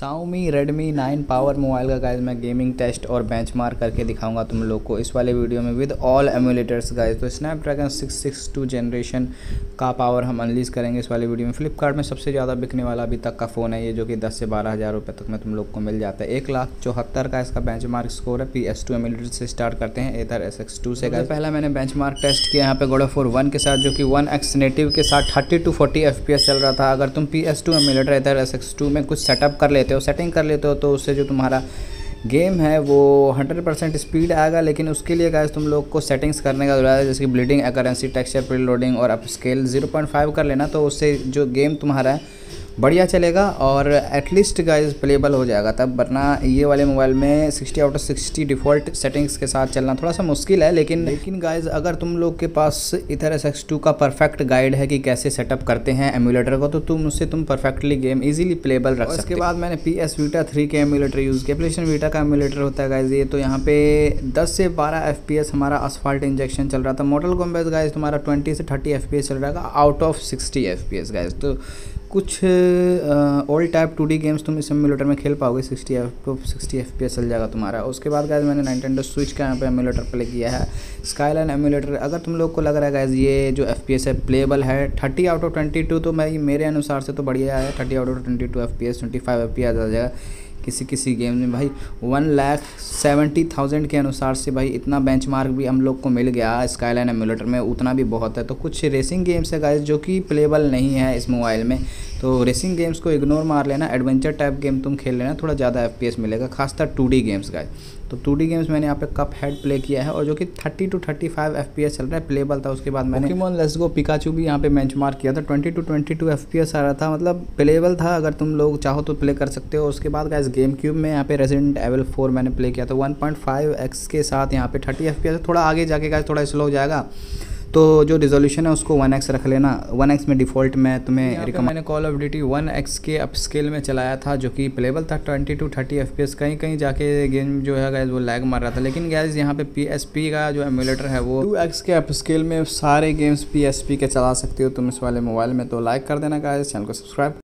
Xiaomi Redmi 9 power mobile का guys मैं gaming test और बेंचमार्क करके दिखाऊँगा तुम लोग को। इस वाले वीडियो में विद ऑल एमुलेटर्स गाइज़ तो स्नैपड्रैगन 662 जनरेशन का पावर हम अनलीज करेंगे इस वाले वीडियो में। फ्लिपकार्ट में सबसे ज़्यादा बिकने वाला अभी तक का फ़ोन है ये, जो कि 10 से बारह हज़ार रुपये तक में तुम लोग को मिल जाता है। एक लाख चौहत्तर का इसका बेंच स्कोर है। पी एस टू एमुलेटर से स्टार्ट करते हैं एथर एस एक्स टू से पहला मैंने बेंच टेस्ट किया यहाँ पे गोडा फोर वन के साथ, जो कि वन एक्स नेटिव के साथ थर्टी टू फोर्टी एफ़ चल रहा था। अगर तुम P S two emulator Aether S X two में कुछ सेटअप कर लेते हो सेटिंग कर लेते हो तो उससे जो तुम्हारा गेम है, वो 100 परसेंट स्पीड आएगा। लेकिन उसके लिए गाइस तुम लोग को सेटिंग्स करने का ज़रूरत है, जैसे कि blending accuracy texture preloading और अप स्केल 0.5 कर लेना तो उससे जो गेम तुम्हारा है बढ़िया चलेगा और एटलीस्ट गाइज़ प्लेबल हो जाएगा तब वरना ये वाले मोबाइल में 60 आउट ऑफ़ 60 डिफ़ॉल्ट सेटिंग्स के साथ चलना थोड़ा सा मुश्किल है लेकिन लेकिन गाइज़ अगर तुम लोग के पास इधर एस एक्स टू का परफेक्ट गाइड है कि कैसे सेटअप करते हैं एमुलेटर को तो तुम उससे तुम परफेक्टली गेम इजीली प्लेबल रख सकते उसके बाद मैंने पी एस वीटा थ्री के एमुलेटर यूज़ किया। प्लेशन वीटा का एमुलेटर होता है गाइज़ ये तो यहाँ पे दस से बारह एफ़ पी एस हमारा असफाल्ट इंजेक्शन चल रहा था। मॉडल कॉम्बेस गाइज़ तुम्हारा ट्वेंटी से थर्टी एफ़ पी एस चल रहा था out of sixty F P S guys तो कुछ old type two D games तुम इस एमुलेटर में खेल पाओगे sixty F sixty F P S चल जाएगा तुम्हारा। उसके बाद गाइज़ मैंने नाइनटेंडो स्विच का यहाँ पे एमुलेटर प्ले किया है। स्काई लाइन एमुलेटर अगर तुम लोग को लग रहा है गाइज़ ये जो एफ़ पी एस है प्लेबल है thirty out of twenty two तो मैं, मेरे अनुसार से तो बढ़िया है thirty out of twenty two F P S twenty five F P S आ जाएगा। किसी किसी गेम में। भाई वन लाख सेवेंटी थाउज़ेंड के अनुसार से भाई इतना बेंचमार्क भी हम लोग को मिल गया स्काईलाइन एमुलेटर में। उतना भी बहुत है। तो कुछ रेसिंग गेम्स है गाइस जो कि प्लेबल नहीं है इस मोबाइल में। तो रेसिंग गेम्स को इग्नोर मार लेना एडवेंचर टाइप गेम तुम खेल लेना, थोड़ा ज़्यादा एफपीएस मिलेगा खासकर टू गेम्स गाइस तो टू गेम्स मैंने यहाँ पे कप हेड प्ले किया है और जो कि 30 टू 35 एफपीएस चल रहा है प्लेबल था, उसके बाद मैंने पोकेमोन लेट्स गो पिकाचू भी यहाँ पे बेंच किया था 20 टू 22 एफ़ आ रहा था मतलब प्लेबल था, अगर तुम लोग चाहो तो प्ले कर सकते हो। उसके बाद गाइस गेम क्यूब में यहाँ पे रेजिडेंट एवल फोर मैंने प्ले किया था वन के साथ यहाँ पे थर्टी एफ़ थोड़ा आगे जाके गाइस थोड़ा स्लो जाएगा। तो जो रिजोल्यूशन है उसको वन एक्स रख लेना। वन एक्स में डिफ़ॉल्ट में तुम्हें रिकमेंड मैंने call of duty one X के अप स्केल में चलाया था जो कि प्लेबल था twenty to thirty F P S कहीं कहीं जाके गेम जो है गैस वो लैग मार रहा था। लेकिन गैस यहाँ पे पी एस पी का जो एमुलेटर है वो टू एक्स के अप स्केल में सारे गेम्स पी एस पी के चला सकते हो तुम इस वाले मोबाइल में। तो लाइक कर देना गैस चैनल को सब्सक्राइब